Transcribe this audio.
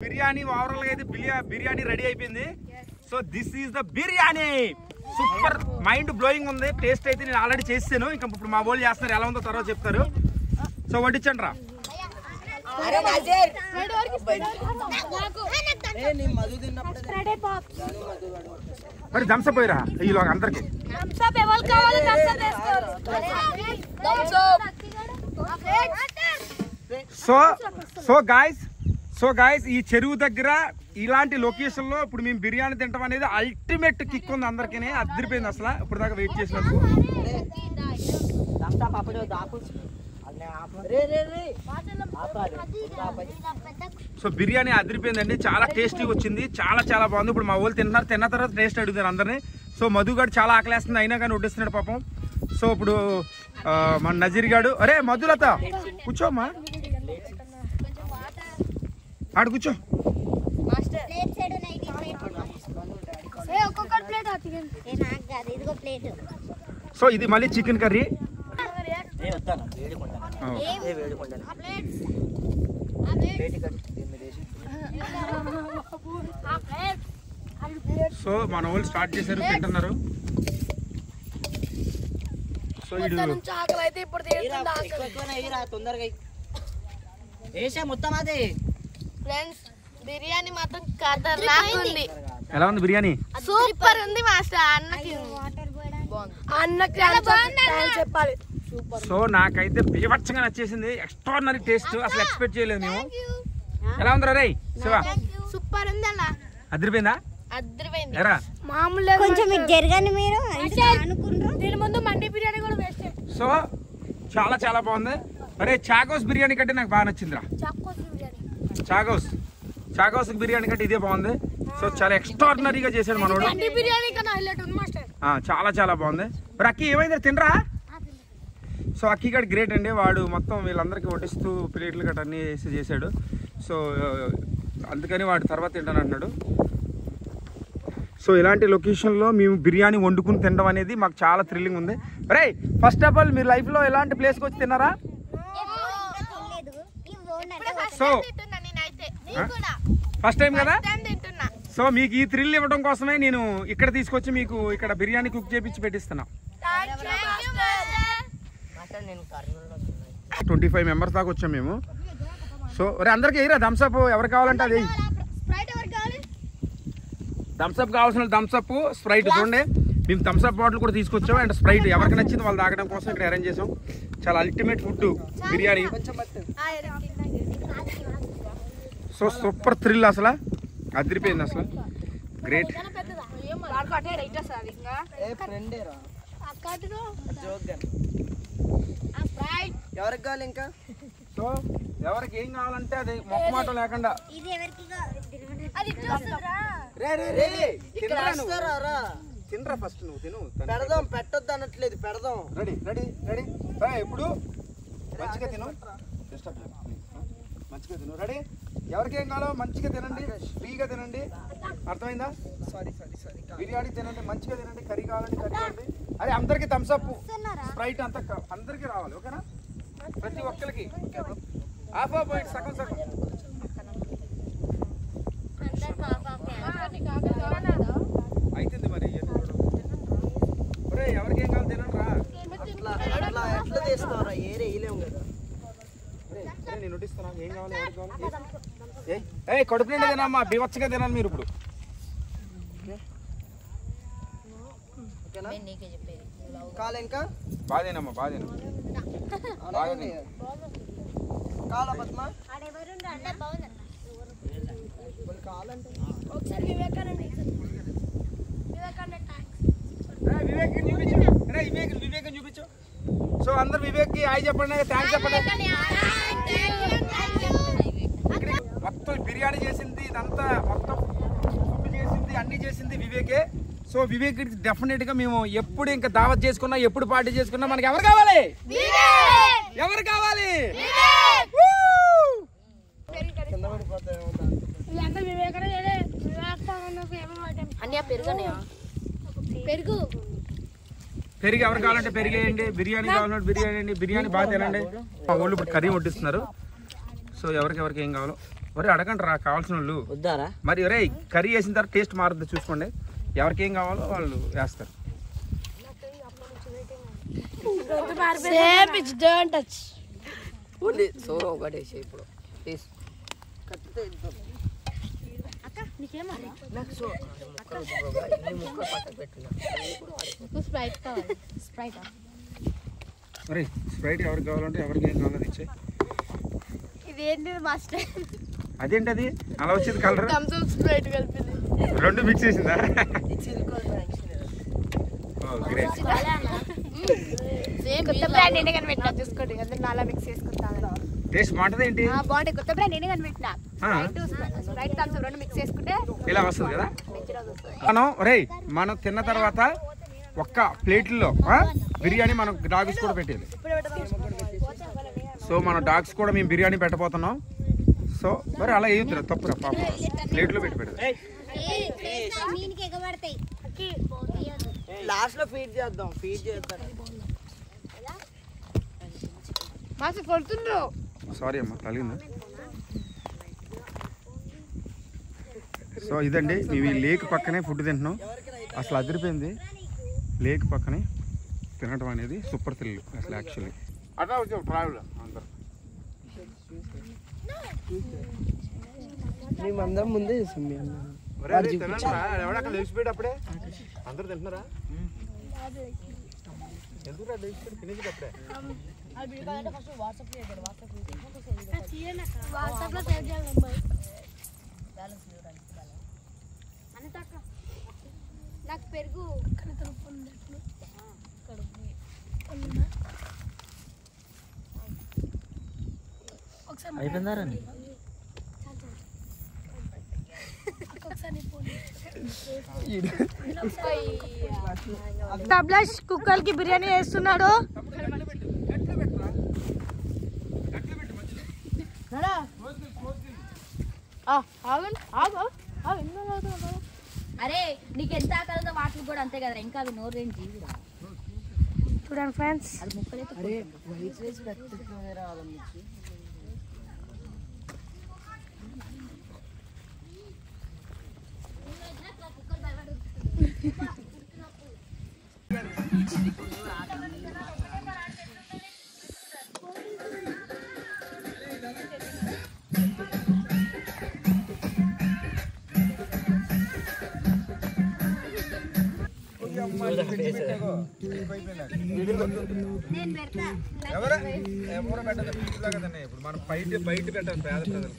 బిర్యానీ ఓవరాల్గా అయితే బిర్యా- బిర్యానీ రెడీ అయిపోయింది so this is the biryani super mind blowing ఉంది టేస్ట్ అయితే నేను ఆల్రెడీ చేసాను ఇంకా ఇప్పుడు మా వాళ్ళు చేస్తున్నారు ఎలా ఉందో తర్వాత చెప్తారు సో వడ్డించండి రా మరి దంస పోయిరా ఈలో అందరికి so so guys so guys ఈ చెరువు దగ్గర ఇలాంటి లొకేషన్లో ఇప్పుడు మేము బిర్యానీ తింటాం అనేది అల్టిమేట్ కిక్ ఉంది అందరికీ అదిరిపోయింది అసలు. ఇప్పుడు దాకా వెయిట్ చేసినందుకు. సో బిర్యానీ అదిరిపోయిందండి. చాలా టేస్టీ వచ్చింది. చాలా చాలా బాగుంది. ఇప్పుడు మా వాళ్ళు తిన్నారు తిన్న తర్వాత టేస్ట్ అడుగుతారు అందరినీ. సో మధు గారు చాలా ఆకలేస్తుంది. అయినా కానీ వడ్డిస్తున్నాడు పాపం. సో ఇప్పుడు మన నజీర్ గాడు. అరే మధులత కూర్చోమ్మా. ఆడు కూర్చో. ఒక్కొక్కటి ప్లేట్ నాకు కాదు ఇదిగో ప్లేట్. సో ఇది మళ్ళీ చికెన్ కర్రీ. సో మన వాళ్ళు స్టార్ట్ చేశారు తింటున్నారు. సో ఇది ఆకలి. అయితే ఇప్పుడు తీరుతుంది వేసే మొత్తం అదే. ఫ్రెండ్స్ బిర్యానీ మాత్రం ఖతర్నాక్ ఉంది. ఎలా ఉంది బిర్యానీ? సూపర్ ఉంది మాస్టర్ అన్నకి అన్నకి చెప్పాలి సో నాకైతే బీభత్సంగా నచ్చేసింది. ఎక్స్ట్రాడినరీ టేస్ట్ అసలు ఎక్స్పెక్ట్ చేయలేదు మేము. ఎలా ఉందిరా రే శివ? సూపర్ ఉంది అన్న. అదిరిపోయిందా? అద్దరిపోయింది ఎరా. మామూలు కొంచెం మీరు జరగండి మీరు అనుకుంటారు దీని ముందు మండి బిర్యానీ కూడా వేస్ట్ సో చాలా చాలా బాగుంది. అరే చాగోస్ బిర్యానీ కంటే నాకు బాగా నచ్చిందిరా. చాకోస్ చాగోస్ చాగోస్ బిర్యానీ కంటే ఇదే బాగుంది. సో చాలా ఎక్స్ట్రాడినరీగా చేశాడు మనోడు. మండి బిర్యానీ కన్నా హైలైట్ ఉంది మాస్టర్. ఆ, చాలా చాలా బాగుంది. మరి అక్కి ఏమైంది? తినరా? సో అక్కి గడ్ గ్రేట్ అండి. వాడు మొత్తం వీళ్ళందరికీ వడ్డిస్తూ ప్లేట్లు గట్ట అన్నీ వేసి చేశాడు. సో అందుకని వాడు తర్వాత తింటాను అంటున్నాడు. సో ఇలాంటి లొకేషన్లో మేము బిర్యానీ వండుకుని తినడం అనేది మాకు చాలా థ్రిల్లింగ్ ఉంది. రే ఫస్ట్ ఆఫ్ ఆల్ మీరు లైఫ్లో ఎలాంటి ప్లేస్కి వచ్చి తిన్నారా? సో? ఫస్ట్ టైం కదా? సో మీకు ఈ థ్రిల్ ఇవ్వడం కోసమే నేను ఇక్కడ తీసుకొచ్చి మీకు ఇక్కడ బిర్యానీ కుక్ చేపించి పెట్టిస్తున్నా. ట్వంటీ ఫైవ్ మెంబర్స్ దాకా వచ్చాం మేము. సో ఒరే అందరికి ఎయిరా థమ్స్అప్ ఎవరు కావాలంటే అది స్ప్రైట్ ఎవరికి కావాలి? థమ్స్అప్ కావాల్సిన థమ్స్అప్ స్ప్రైట్ చూడండి. మేము థమ్స్అప్ బాటిల్ కూడా తీసుకొచ్చాం అండ్ స్ప్రైట్ ఎవరికి నచ్చింది వాళ్ళు తాగడం కోసం ఇక్కడ అరేంజ్ చేసాం. చాలా ultimate food biryani. So super thrill అసలు. అదిరిపోయింది అసలు. గ్రేట్ ఎవరికి కావాలి ఇంకా? సో ఎవరికి ఏం కావాలంటే అది మొక్కమాటం లేకుండా. రే రే ఇక్కడ తినరా ఫస్ట్ నువ్వు? తిను. పెడదాం పెట్టొద్దు అనట్లేదు పెడదాం. Ready ready ready. ఇప్పుడు మంచిగా తిను. డిస్టర్బ్. మంచిగా తిను. రెడీ ఎవరికి ఏం కావాలో మంచిగా తినండి ఫ్రీగా తినండి. అర్థమైందా? సారీ సారీ సారీ బిర్యానీ తినండి మంచిగా తినండి కర్రీ కావాలంటే కర్రీ తినండి అరే అందరికి థమ్స్అప్ స్ప్రైట్ అంతా అందరికీ రావాలి ఓకేనా? ప్రతి ఒక్కరికి. హాఫ్ హాఫ్ పాయింట్ సగం సగం అవుతుంది మరి ఒరే ఎవరికి ఏం కావాలి తినండి రా అట్లా అట్లా ఎట్లా తీస్తావురా ఏరే వేయలేము కదా ఒరే, ఒరే, నేను నోటిస్తున్నా ఏం కడుపు నిండా తినమ్మా బీవచ్చగా తినాలి మీరు ఇప్పుడు. కావాలి ఇంకా? బాగా తినమ్మా బాగా. కావాలా పద్మ? ఒకసారి వివేకానంద వివేకానంద వివేక్ వివేక్ వివేక్ సో అందరు వివేక్కి హాయ్ చెప్పండి థ్యాంక్స్ చెప్పండి. మొత్తం బిర్యానీ చేసింది ఇదంతా మొత్తం ఫుడ్ చేసింది అన్ని చేసింది వివేకే. సో వివేక్ డెఫినెట్గా మేము ఎప్పుడు ఇంకా దావత్ చేసుకున్నా ఎప్పుడు పార్టీ చేసుకున్నా మనకి ఎవరు కావాలి? ఎవరు కావాలి? కింద పెరిగి ఎవరు కావాలంటే పెరిగేయండి. బిర్యానీ కావాలంటే బిర్యానీ అండి బిర్యానీ బాగా తినండి. మా వాళ్ళు ఇప్పుడు కర్రీ వడ్డిస్తున్నారు. సో ఎవరికి ఎవరికి ఏం కావాలో. ఒరే అడగండి రా కావాల్సిన వాళ్ళు వద్దారా? మరి ఒరే కర్రీ వేసిన తర్వాత టేస్ట్ మారుద్ది చూసుకోండి. ఎవరికి ఏం కావాలో వాళ్ళు వేస్తారు. ఇప్పుడు. నాకు సో ముక్కలు వద్దు బాబా. ఇన్ని ముక్కలు పక్కకు పెట్టినా. స్ప్రైట్ కావాలి. స్ప్రైట్ స్ప్రైట్ ఎవరికి కావాలంటే ఎవరికి ఏం కావాలో ఇచ్చే ఇది ఏంటి మాస్టర్? అదేంటి అది అలా వచ్చేది కలర్? స్ప్రైట్ కలిపింది. రెండు మిక్స్ చేసిందా? గ్రేట్. సేమ్ కొత్త బ్రాండ్ నేనే కనిపెట్టినా? చూసుకోండి అందరూ నాలా మిక్స్ చేసుకుంటాను టేస్ట్ బాగుంటుంది ఏంటి? బాగుంటాయి. కొత్త బ్రాండ్ నేనే కనిపెట్టినా. స్ప్రైట్ థమ్స్ రెండు మిక్స్ చేసుకుంటే ఇలా వస్తుంది కదా? మనం రేయ్ మనం తిన్న తర్వాత ఒక్క ప్లేట్లో బిర్యానీ మనం డాగ్స్ కూడా పెట్టేది. సో మన డాగ్స్ కూడా మేము బిర్యానీ పెట్టబోతున్నాం. సో మరి అలా వేయొద్దురా తప్పురా పాప. ప్లేట్లో పెట్టి పెడదు దీనికి ఎగబడతాయి లాస్ట్లో ఫీడ్ చేద్దాం. ఫీడ్ సారీ అమ్మా తగిలిందా? సో ఇదండి మేము ఈ లేక్ పక్కనే ఫుడ్ తింటున్నాం. అసలు అదిరిపోయింది. లేక్ పక్కనే తినడం అనేది సూపర్ థ్రిల్ అసలు యాక్చువల్లీ. అట్లా వచ్చావు ట్రావెల్ అందరు. మేమందరం ముందే చేస్తాం మీ ఎవడక్కడ లేచిపోయాడు అప్పుడే అందరూ తింటున్నారా? ఎందుకు లేచిపోయాడు తినేసి అప్పుడే. వాట్సాప్లో సేవ్ చేయాలి నెంబర్ నాకు పెరుగు. అయిపోయిందారా కుక్కర్కి బిర్యానీ వేస్తున్నాడు ఆగండి ఆగు అరే నీకు ఎంత ఆకలితో వాటికి కూడా అంతే కదా ఇంకా అవి నోరు ఏం జీవురా చూడండి ఫ్రెండ్స్. అది ముక్కలైతే అరే ఎవరు? ఎవరు పెట్టదు? ఇప్పుడు మనం బయట బయట పెట్టాలి పేద ప్రజలు